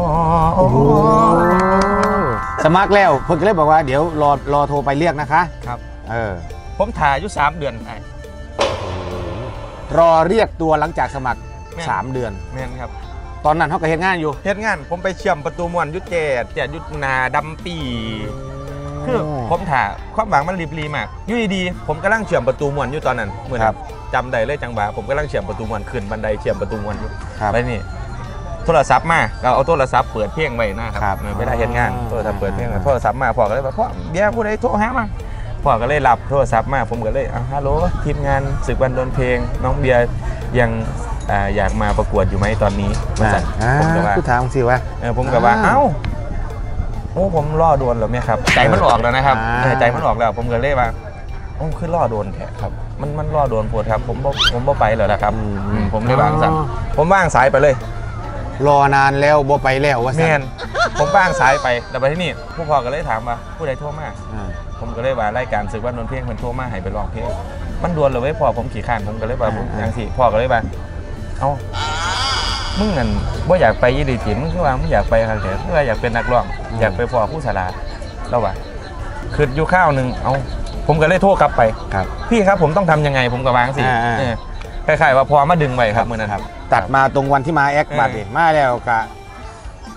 A: สมัครแล้วเพิ่นก็เลยบอกว่าเดี๋ยวรอรอโทรไปเรียกนะคะ
B: ครับ
A: เออ
B: ผมถ่ายอยู่สามเดือนไอ้
A: รอเรียกตัวหลังจากสมัคร
B: แม่น
A: 3 เดือน
B: แม่นครับ
A: ตอนนั้นเขาก็เฮ็ดงานอยู่
B: เฮ็ดงานผมไปเชื่อมประตูมวนอยุเจดเจดอยุนาดำปี คือผมถ่าความหวังมันรีบรีมากอยู่ดีๆผมกำลังเชื่อมประตูมวนอยู่ตอนนั้นเหมือน
A: ครับ
B: จำได้เลยจังหวะผมกำลังเชื่อมประตูมวนขึ้นบันไดเชื่อมประตูมวนอยู่
A: ครับ
B: ไปนี่โทรศัพท์มาเราเอาโทรศัพท์เปิดเพลงไว้นะค
A: ครั
B: รับบเออเวลาเฮ็ดงาน
A: อ๋อ
B: โทรศัพท์เปิดเพลงไว้โทรศัพท์มาพ่อก็เลยว่าพ่อเดี๋ยวผู้ใดโทรหามาพ่อก็เลยรับโทรศัพท์มาผมก็เลยอะฮัลโหลทีมงานศึกวันดนเพลง น้องเบียร์ยังอ่าอยากมาประกวดอยู่ไหมตอนนี้มาสั่น
A: อ่า
B: ผมก็ว่า
A: ผู้ถามสิว่า
B: เออผมก็ว่า
A: อ่า
B: เอ้า โอ้ผมล่อโดนแล้วเนี่ยครับใจมันออกแล้วนะครับ
A: อ่า
B: เออใจมันออกแล้วผมก็เลยว่าโอ้คือล่อโดนแท้ครับ มันมันล่อโดนปวดครับ ผมบ่ผมบ่ไปแล้วนะครับอืมผมเลยวางสายผมว่างสายไปเลย
A: รอนานแล้วบ่ไปแล้วว่า
B: แม
A: ซั่
B: นผมว่างสายไปแล้วไปที่นี่ผู้พ่อก็เลยถามว่าผู้ใดโทรมา
A: อ่า
B: ผมก็เลยว่ารายการศึกวันนนเพลงมันโทรมาให้ไปร้องเพลงมันดวนเลยเว้ยพ่อผมขี่ข้านผมก็เลยว่าผมอย่างสิพ่อก็เลยว่าเอ้า มึงนั่นว่าอยากไปยี่ดีจีมึงคือว่ามึงอยากไปครับแต่คือว่าอยากเป็นนักร้อง อยากไปพ่อผู้สาราแล้วว่าคืออยู่ข้าวหนึ่งเอาผมก็เลยโทรกลับไป
A: ครับ
B: พี่ครับผมต้องทำยังไงผมก็วางสิ
A: อ่าอ่า
B: เออคล้ายๆว่าพอมาดึงไว้ครับเมื่อนั้นครับ
A: ตัดมาตรงวันที่มาแอค
B: เออ
A: บัตรมาแล้วกะ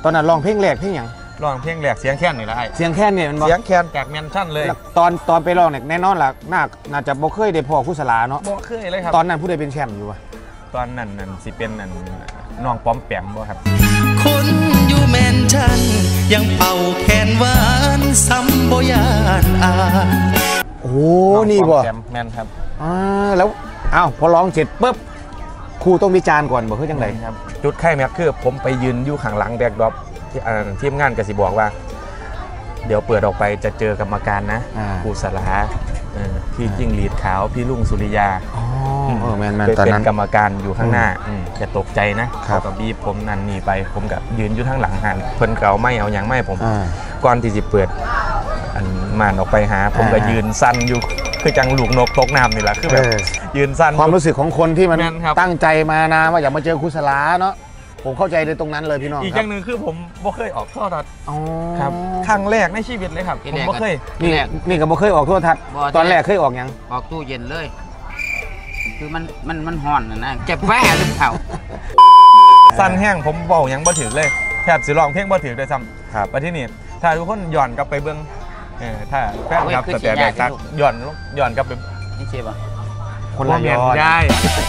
A: ตอนนั้นร้องเพลงแรกเพลงหยัง
B: ร้องเพลงแหลกเสียงแค้นนี่แหละไอ้
A: เสียงแค่เนี่ยมันบอก
B: เสียงแค้นจากแมนชั่นเลย
A: ตอนตอนไปร้องเนี่ยแน่นอนล่ะน่าน่าจะบ่เคยได้พอคู่สลาเนาะ
B: บ่เคยเลยครับ
A: ตอนนั้นผู้ใดเป็นแชมป์อยู่วะ
B: ตอนนั้นนั่นสิเป็นนั่น น้องป้อมแปมบ่ครับ
E: คนอยู่แมนชันยังเป่าแขนหวานซ้ำบ่ยานอาย
A: โอ้ นี่บ่
B: แจมแมนครับ
A: อ่าแล้วอ้าวพอร้องเสร็จปุ๊บครูต้องวิจารณ์ก่อนบอกเฮ้ยจังได
B: ครับจุดไข่แม็กคือผมไปยืนอยู่ข้างหลังแบกดรอปที่อ่าทีมงานก็สิบอกว่า เดี๋ยวเปิดออกไปจะเจอกรรมการนะ
A: อ่า
B: ครูสลา เออพี่จิ้งหรีดขาวพี่ลุงสุริยา
A: อ๋อเออแมนแมน
B: ไป
A: ตอน
B: เป็น
A: นั้น
B: กรรมการอยู่ข้างหน้าอืมอย่าตกใจนะ
A: ครั
B: เขา
A: บ
B: ก็บีบผมนั่นนี่ไป ผมกับยืนอยู่ข้างหลังหันเพิ่นเก่าไม่เอาอย่างไม่ผม
A: อ่า
B: ก่อนที่สิเปิด อันมานออกไปหา ผมก็
A: อ่ายื
B: ยืนสั้นอยู่ คือจังลูกนกตกน้ำนี่แหละคือแบบ
A: เออ
B: ยืนสั้น
A: ความรู้สึกของคนที่มัน
B: แม่นครับ
A: ตั้งใจมานะว่าอยากมาเจอครูสลาเนาะ ผมเข้าใจในตรงนั้นเลยพี่น้อง
B: อีก
A: ค
B: อ
A: รั
B: ย่างหนึ่งคือผมบ่เคยออกโทรทัศน์
A: อ๋อ
B: ครับครั้งแรกในชีวิตเลยครับ
C: ที่
B: ผม
C: แรก
B: บ่เคย
A: นี่
C: แรก
A: นี่ก็บ่เคยออกโทรทัศน์
C: บ่
A: ตอนแรกเคยออกหยัง
C: ออกตู้เย็นเลย คือมันมันมันห่อนนะนะเจ็บแว่หรือเปล่า
B: สั้นแห้งผมเบาหยังบ่ถึงเลยแทบสิร้องเพลงบ่ถึงด้วยซ้
A: ครับำ
B: มาที่นี่ถ้าทุกคนย้อนกลับไปเบิ่งเออถ้าแฟนคลับ
C: โอ้ยคือ
B: แต่แต่
C: สิยาก
B: ตัก
C: ลูก
B: ย้อนย้อนกลับไป
C: นี่ใช่ปะ
A: คนละ
B: บ่แม่
A: ย้อน
B: ได้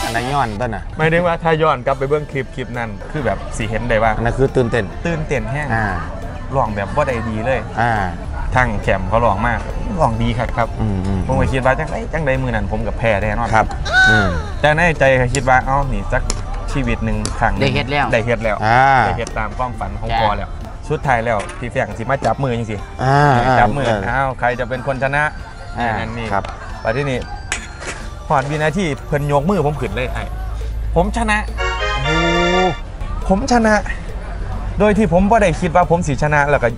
A: อันนั้นย้อนต้นน่ะ
B: ไม่ได้ว่าถ้าย้อนกลับไปเบิ่งคลิปคลิปนั้น คือแบบสิเห็นได้ว่า
A: อันนั้นคือตื่นเต้น
B: ตื่นเต้นแห้ง
A: อ่า
B: ร้องแบบบ่ได้ดีเลย
A: อ่า
B: ทั้งแคมป์เขาลองมากลองดีครับครับ
A: อืมอืม
B: ผมก็คิดว่าจังไดจังใดมือนั้นผมกับแพ้แน่นอน
A: ครับอืม
B: แต่ในใจก็คิดว่าเอ้านี่สักชีวิตหนึ่งครั้งหนึ่ง
C: ได้เฮ็ดแล้ว
B: ได้เฮ็ดแล้ว
A: อ่า
B: ได้เฮ็ดตามความฝันของ
C: จ้ะ
B: พ่อแล้วสุดท้ายแล้วพี่แฝงสิมาจับมือจังสิ
A: อ่าา
B: จับมือ
A: เอ้า
B: วใครจะเป็นคนชนะ
A: อ่า
B: นั่นนี่
A: ครับ
B: ไปที่นี่ พอดวินาทีเพิ่นยกมือผมขึ้นเลยไอ้ผมชนะโอ้ผมชนะ โดยที่ผมบ่ได้คิดว่าผมสิชนะแล้วก็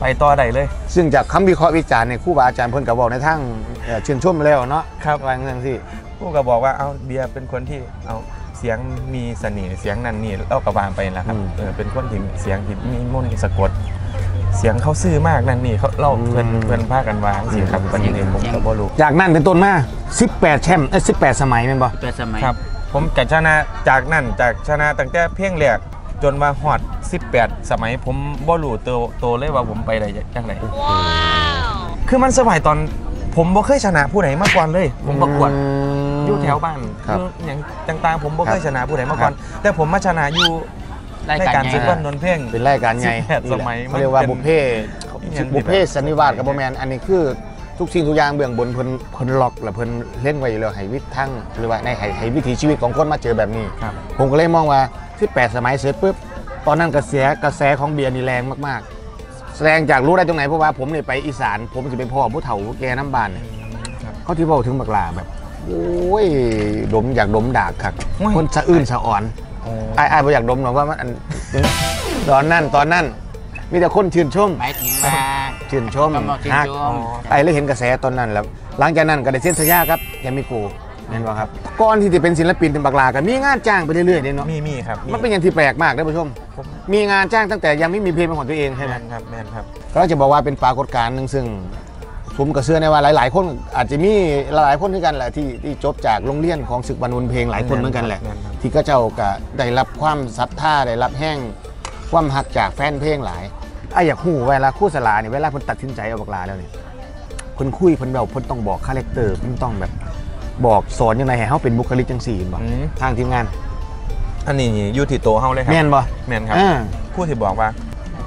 B: ไปต่อได้เลย
A: ซึ่งจากคำวิเคราะห์วิจารณ์เนี่ยครู่บาอาจารย์เพิ่นก็บอกในทางเอ่อชื่นชมแล้วเนาะ
B: ครับ
A: ว่าอย่างนั้นสิ
B: ผู้ก็บอกว่าเอาเบียร์เป็นคนที่เอาเสียงมีเสน่ห์เสียงนั่นนี่เล่ากระวางไปแล้วครับเออเป็นคนที่เสียงที่มีมนต์สะกด เสียงเขาซื่อมากนั่นนี่เขาเล่าเพื่อนเพื่อนพากันวางสิครับวันนี้เนี่ยผมก็บ่รู้
A: จากนั้นเป็นต้นมา 18 แชมป์เอ้ย18 สมัยแม่นบ่
C: เป็นสมัย
B: ครับ ผมกัชนะจากนั่นจากชนะตั้งแต่เพียงแรกจนมาฮอด18 สมัยผมบ่รู้โตโตเลยว่าผมไปได้จังไดคือมันสมัยตอนผมบ่เคยชนะผู้ใดมาก่อนเลย ผมประกวดอยู่แถวบ้าน
A: ครับ
B: อยู่อย่างต่างๆผมบ่
A: ครั
B: เค
A: บ
B: ยชนะผู้ใดมาก่อนแต่ผมมาชนะอยู่
C: ราย
B: ใน
C: การ
B: การ
C: ใหญ่
B: ซิดวันนนท์เพ่ง
A: เป็นรายการไง
B: 18สมัย
A: เขาเรียกว่า
B: มันเป็น
A: บุพเฟ่
B: อย่าง
A: บุพเฟ่
B: ที่แบบ
A: สันนิวาสกับบ่แมนอันนี้คือทุกสิ่งทุกอย่างเบื้องบนเพิ่นเพิ่นล็อกและเพิ่นเล่นไว้อยู่แล้วให้วิถีทั้งหรือว่าในให้ให้วิถีชีวิตของคนมาเจอแบบนี้
B: ครับ
A: ผมก็เลยมองว่า18สมัยเสร็จปุ๊บตอนนั้นกระแสกระแสของเบียร์นี่แรงมากๆแสดงจากรู้ได้ตรงไหนเพราะว่าผมเนี่ยไปอีสาน ผมจะไปพ่อผู้เฒ่าผู้แก่น้ำบานเนี่ย
B: ครับ
A: เขาที่บอกถึงบักลาแบบโอ้ยดมอยากดมดากครับ
B: โอ้ย
A: คนสะอื้นสะอ่อน ไอ้ไอ้บ่อยากดมหรอกว่ามันอันตอนนั้นตอนนั้นมีแต่คนชื่นชม
C: หมายถึงว่า
A: ชื่นชม
C: กำลังชื่น
A: ฮัก
C: ชม
A: ไอ้เลยเห็นกระแสตอนนั้นแล้วหลังจากนั้นก็ได้เซ็นสัญญาครับแกมมิโกเห็นป่ะครับก่อนที่จะเป็นศิลปินเป็นบักลาก็มีงานจ้างไปเรื่อยๆเด้เนาะ
B: มีมีครับ
A: มันเป็นอย่างที่แปลกมากท่านผู้ชม
B: ผม
A: มีงานจ้างตั้งแต่ยังไม่มีเพลงเป็นของตัวเองใช่ไห
B: แม
A: ม
B: นครับแมนครับ
A: ก็จะบอกว่าเป็นปรากฏการณ์หนึ่งซึ่ง ผมกับเชื่อในว่าหลาย ๆ คนอาจจะมีหลายๆคนด้วยกันแหละที่ที่จบจากโรงเรียนของศึกบรรนุนเพลงหลายคนเหมือนกันแหละ
B: แม่นครับ
A: ที่ก็เจ้าก็ได้รับความศรัทธาได้รับแห้งความหักจากแฟนเพลงหลายไอ้อยากหูเวลาคู่สลาเนี่ยเวลาเพิ่นตัดสินใจเอาบักลาแล้วเนี่ยเพิ่นคุยเพิ่นเบาเพิ่นต้องบอกคาแรคเตอร์เพิ่นต้องแบบบอกสอนยังไงให้เฮาเป็นบุคลิกจังสี่บ่
B: อืม
A: ทางทีมงาน
B: อันนี้อยู่ที่โตวเฮาเลยครับ
A: แม่นบ่
B: แมนครับ
A: อ่า
B: ผู้ที่บอกว่า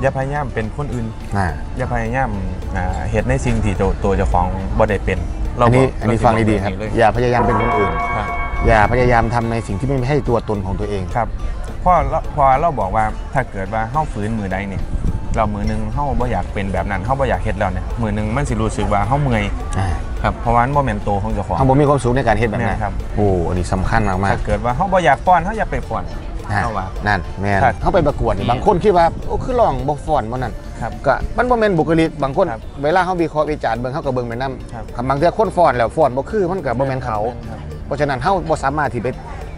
B: อย่าพยายามเป็นคนอื่น
A: อ่า
B: อย่าพยายามอ่าเฮ็ดในสิ่งที่ตัวตัวเจ้าของบ่ได้เป็น
A: อันนี้
B: บก
A: อันนี้ฟังดีๆครับ
B: เาสิอก
A: อย่าพยายามเป็นคนอื่น
B: ครับ
A: อย่าพยายามทำในสิ่งที่ไม่ให้ตัวตนของตัวเอง
B: ครับพอเราพอเราบอกว่าถ้าเกิดว่าเฮาฝืนมือใดเนี่ยเรามือหนึงเฮาบ่อยากเป็นแบบนั้นเฮาบ่อยากเฮ็ดแล้วเนี่ยมือหนึงมันสิรู้สึกว่าเฮาเมื่อย
A: อ่า
B: ครับเพราะว่ามันบ่แม่นโตวของเจ้าของ
A: เขาบอกมีความสุขในการเฮ็ดแบบนั้น
B: แม่นครับ
A: โอ้อันนี้สำคัญมากมา
B: ถ้ากเกิดว่าเฮาบ่อยากฟ้อนเฮาอย่าไปฟ้อน
A: ๆนะ
B: เอาว่า
A: นั่นแม่น
B: ครับ
A: เขาไปประกวดนี่บางคนคิดว่าโอ้คือร้องบ่ฟ้อนบ่นั่น
B: ครับ
A: ก็มันบ่แม่นบุคลิกบางคน
B: ครับ
A: เวลาเขาวิเคราะห์วิจารณ์เบิ่งเขาก็เบิ่งไปนำ
B: ครับ
A: บางเทื่อคนฟ้อนแล้วฟ้อนบ่คือมันก็บ่แม่นเขา
B: ครับ
A: เพราะฉะนั้นเฮาบ่สามารถที่ไป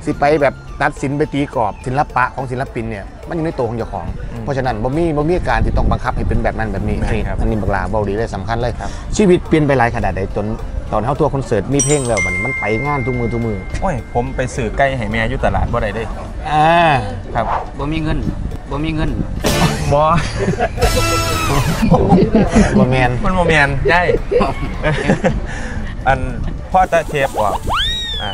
A: สิไปแบบตัดสินไปตีกรอบศิลปะของศิลปินเนี่ยมันอยู่ในตัวของเจ้าของ
B: อืม
A: เพราะฉะนั้นบ่มีบ่มีการที่ต้องบังคับให้เป็นแบบนั้นแบบนี้
B: ใช่ครับ
A: อันนี้บักลาเว้าดีเลยสำคัญเลย
B: ครับ
A: ชีวิตเปลี่ยนไปหลายขนาดใดจน ตอนเฮาตัวคอนเสิร์ตมีเพลงแล้วมันมันไปงานทุกมือทุกมือ
B: โอ้ย ผมไปซื้อไก่ให้แม่อยู่ตลาดบ่ได้เด้
A: อ่า
B: ครับ
C: บ่มีเงินบ่มีเงิน
B: บ่
A: บ่แมน
B: มันบ่แม่นใช่อันพ่อตาเทปออกอ่า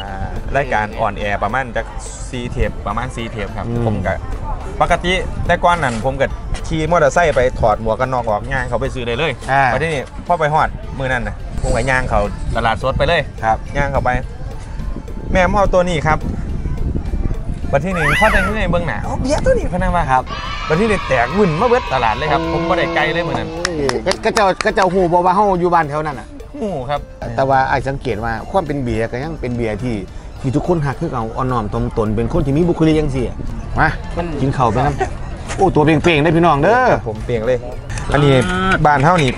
B: รายการออนแอร์ประมาณจัก4เทปประมาณ4เทปครับ ผมก็ปกติแต่ก่อนนั้นผมก็ขี่มอเตอร์ไซค์ไปถอดหมวกกันน็อกออกย่างเขาไปซื้อได้เลย
A: อ่า
B: พอที่นี่พ่อไปฮอดมื้อนั้นน่ะ ผมก็ย่างเขาตลาดสดไปเลย
A: ครับ
B: ย่างเข้าไป แม่มเอาตัวนี้ครับบัดที่นี่พ่อจะนี่เบื้องหน้าเอาเบียร์ตัวนี้พะนันว่าครับบัดที่นี่แตกวุ่นมาเบิดตลาดเลยครับ ผมก็ได้ไกลเลยเหมือนนั้น
A: ก็ก็เจ้าก็เจ้าหูบอกว่าเฮาอยู่บ้านแถวนั้นน่ะ
B: หมู่ครับ
A: แต่ว่าไอ้สังเกตว่าความเป็นเบียร์ก็ยังเป็นเบียร์ที่ที่ทุกคนหักคือเอาอ่อนน้อมตนตนเป็นคนที่มีบุคลิกจังซี่อะมา
C: มัน
A: กินข้าวไปนํโอ้ตัวเปล่งๆได้พี่น้องเด้อ
B: ผมเปลี่ยงเลย อันนี้บ้านเท่านี่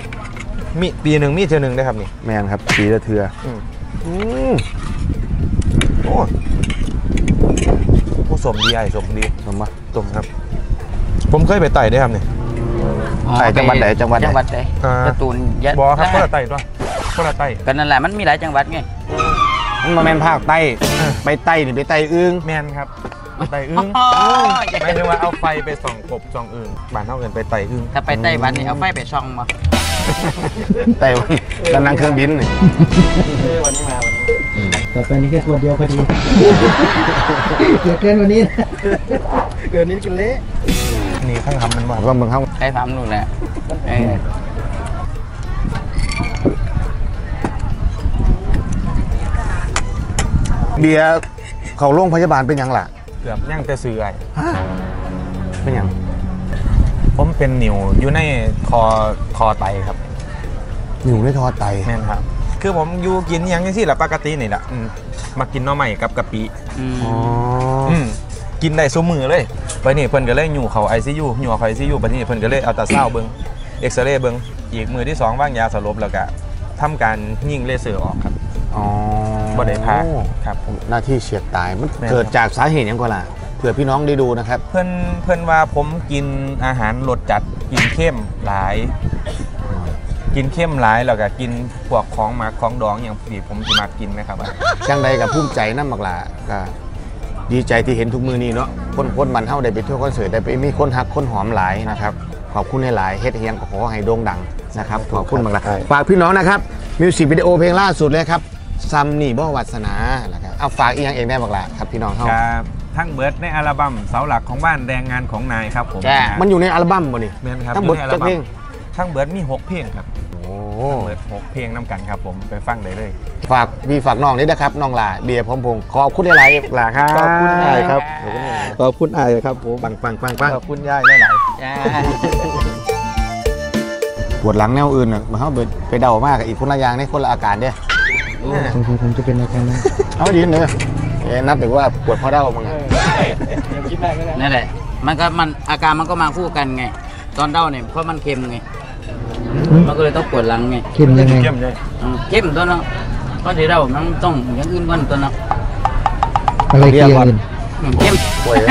B: มีปีหนึ่งมีเท่าหนึ่งได้ครับนี่
A: แม่นครับสีละเทือ
B: อืม
A: อืม
B: โอ้ผู้สมดีไอ้สมดี
A: สมบ่
B: สมครับ ผมเคยไปไต่ได้ครับนี่
A: ไอ้จังหวัดไหนจังหวัดไหน
C: จังหวัดใด
B: อ่า
C: สตูลยะ
B: บอครับคนละไต่ด้วยคนละไต่
C: ก็นั่นแหละมันมีหลายจังหวัดไง
A: มันมาแม่นภาคใต้ไปใต้นี่ไปใต้อึ้ง
B: แมนครับไต่อึ้ง
C: อ๋อ
B: หมายถึงว่าเอาไฟไปส่องกบส่องอึ้งบ้านเท่าเงินไปไต่อึ้ง
C: ถ้าไปไต้หวันนี่เอาไฟไปช่องมา
A: แต่วักำลังเครื่องบินนี่
F: วันนี้มาวันนี้ต่อไปนี้แค่ขวนเดียวพอดีเกิดเกินกว่านี้เกินนิดกันเละ
B: นี่ข้างทำมันว่า
A: ว่ามึงเข้า
C: ใช้ทำนู่นแหละเบี
A: ยร์เขาโรงพยาบาลเป็นยังล่ะ
B: เกือบยังจะเสื่อย
A: เป็นยัง
B: ผมเป็นนิ่วอยู่ในคอคอไตครับ
A: อยู่ในทอไต
B: แม่นครับ คือผมอยู่กินอหย่างที่แหละปกตินี่แหละอืมมากินหน้อใหม่กับกะปิ
C: อืม
A: อ๋อ
B: อืมกินได้ซุมือเลยไปนี่เพิ่นก็เลยอยู่เขา ICU อยู่เขา ICU ไปนี่เพิ่นก็เลยเอาตาเศร้าเบิ่งเอ็กซเรย์เบิ่งอีกมือที่สองว่างยาสลบแล้วก็ทำการยิงเลเซอร์ออกครับ
A: อ๋อ
B: บ่ได้พักครับผม
A: หน้าที่เฉียดตายมัน
B: แม่น
A: เกิดจากสาเหตุหยังก่อนล่ะเผื่อพี่น้องได้ดูนะครับ
B: เพิ่นเพิ่นว่าผมกินอาหารรสจัดกินเข้มหลาย กินเข้มหลายแล้วก็กินพวกของหมักของดองอย่างที่ผมสิมากินนะครับ
A: จังใดกับภูมิใจน้ำมักลาก็ดีใจที่เห็นทุกมือนี้เนาะคนคนมันเท่าได้ไปเที่ยวคอนเสิร์ตได้ไปมีคนหักคนหอมหลายนะครับขอบคุณหลายๆเฮ็ดเฮียงก็ขอให้โด่งดังนะครับขอบคุณมากละฝากพี่น้องนะครับมิวสิกวิดีโอเพลงล่าสุดเลยครับซัมนี่บ่วัสนานะครับเอาฝากอีกอย่างเองได้บักละครับพี่น้องเขา
B: ครับ ทั้งเบิร์ดในอัลบั้มเสาหลักของบ้านแรงงานของนายครับผม
C: จ้า
A: มันอยู่ในอัลบั้มบ่นี่
B: แม่นครับ
A: ทั้งหมด
B: อยู่ในอัล
A: จัก
B: บั้
A: เพล
B: ม
A: ง
B: ทั้งเบิร์ดมี6เพลงครับ
A: โอ้
B: เบิร์ด6เพลงน้ำกันครับผมไปฟังได้เลย
A: ฝากพี่ฝากน้องนี่นะครับน้องหลาเบียร์พร้อมพงษ์ขอบคุณหลายๆหลาครับ
F: ขอบคุณหลายครับ
A: ขอบคุณหลาย
F: ขอบคุณอายครับผม
A: ปังปังปังปัง
F: ขอบคุณย่ายหลาย
C: จ้า
A: ปวดหลังแนวอื่นน่ะมาเขาไปไปเดามากกับอีกคนละอย่างนี่คนละอาการเด้
F: ๆของผมผมจะเป็นอาการนั้น
A: เอาดีเนอะเอ๊ะนับถือว่าปวดเพราะเดามึงอะ
C: นั่นแหละ มันก็มันอาการมันก็มาคู่กันไง ตอนเด้าเนี่ยเพราะมันเค็มไง มันก็เลยต้องปวดหลังไง
F: เข้มยังไง
B: เข้มเลย
C: อืมเค็มตัวเนาะก็ที่เรามันต้องอย่างอื่นก่อนตัวเนาะ
F: อะไรคืออย่างอื่น
C: อืมเค็ม
A: ป่วยไหม